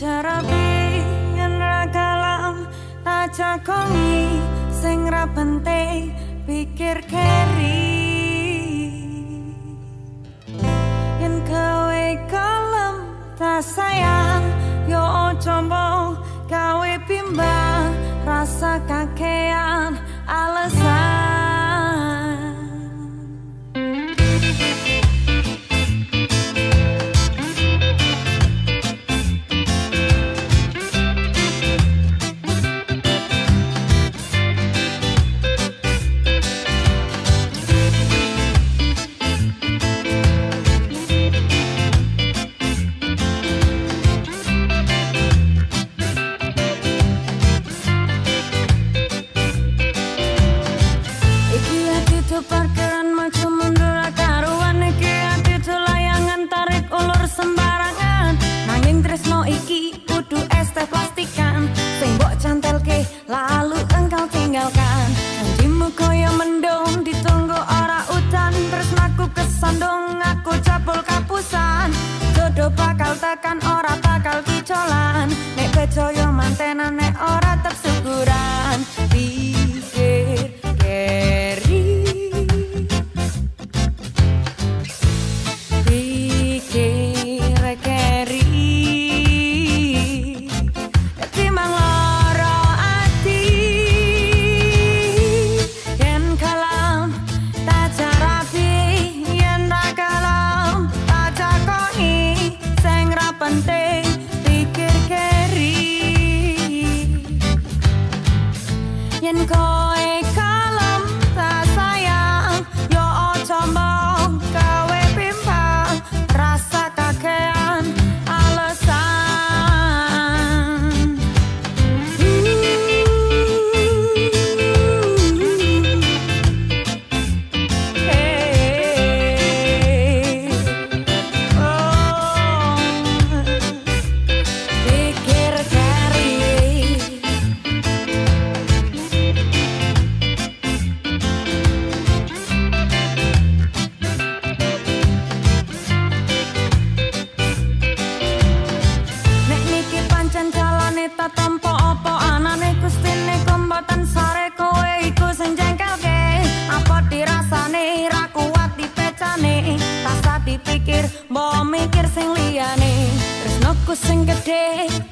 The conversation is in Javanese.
jarabi yen ragalam tak cakoni sing ra penting pikir keri. antena ne ora tapse and go. single day.